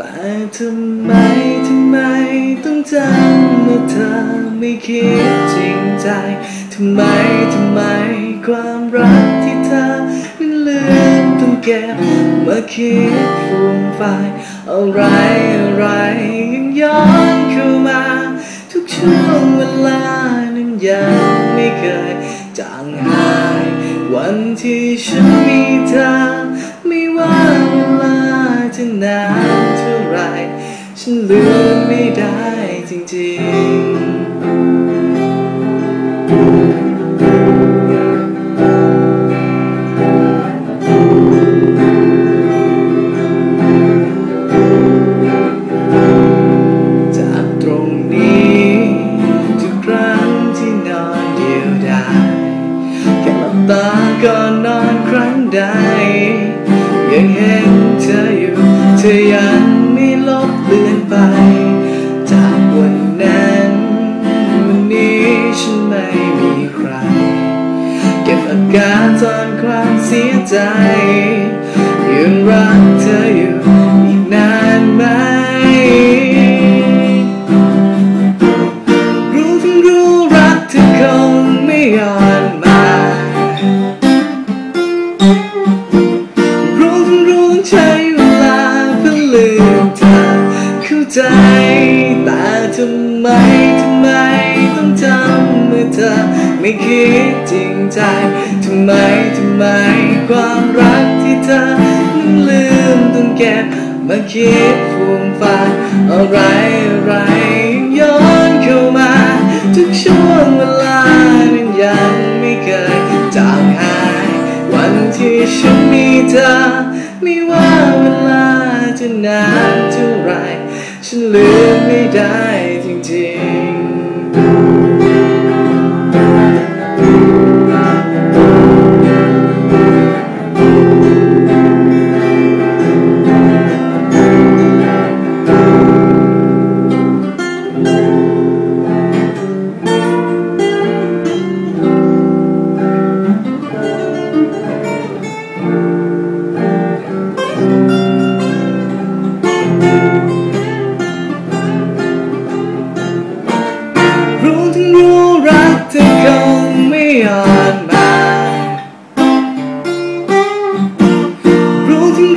แต่ทำไมทำไมต้องจำเมื่อเธอไม่คิดจริงใจทำไมทำไมความรักที่เธอนั้นลืมต้องเก็บมาคิดฟูมไฟอะไรอะไรยังย้อนเข้ามา ทุกช่วงเวลานั้นยังไม่เคยจางหาย วันที่ฉันมีเธอ ถึงนานเท่าไร ฉันลืมไม่ได้จริงๆ เสียใจยังรักเธออยู่อีกนานไหม รู้ทั้งรู้รักเธอคงไม่ย้อนมา รู้ทั้งรู้ใช้เวลาเพื่อลืมเธอเข้าใจแต่ทำไมทำไมต้องทำเมื่อเธอไม่คิดจริงใจ ทำไมทำไมความรักที่เธอนั้นลืมต้องเก็บมาคิดฟูมฟายอะไรอะไรย้อนเข้ามา ทุกช่วงเวลานั้นยังไม่เคยจางหาย วันที่ฉันมีเธอ ไม่ว่าเวลาจะนานเท่าไรฉันลืมไม่ได้จริงๆ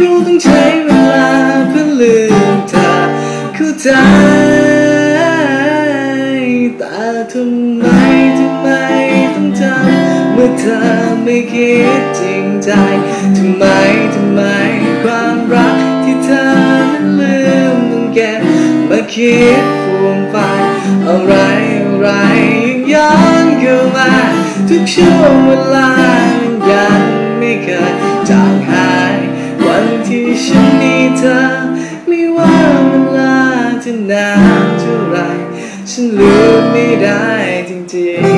รู้ต้องใช้เวลาเพื่อลืมเธอเข้าใจ แต่ทำไมทำไมต้องจำเมื่อเธอไม่คิดจริงใจ ทำไมทำไมความรักที่เธอนั้นลืมต้องเก็บมาคิดฟูมไฟอะไรอะไรยังย้อนเข้ามาทุกช่วงเวลายังไม่เคย ที่ฉันมีเธอ ไม่ว่าเวลาจะนานเท่าไรฉันลืมไม่ได้จริงๆ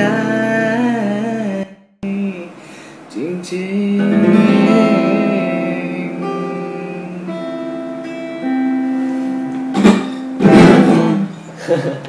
在静静。呵呵。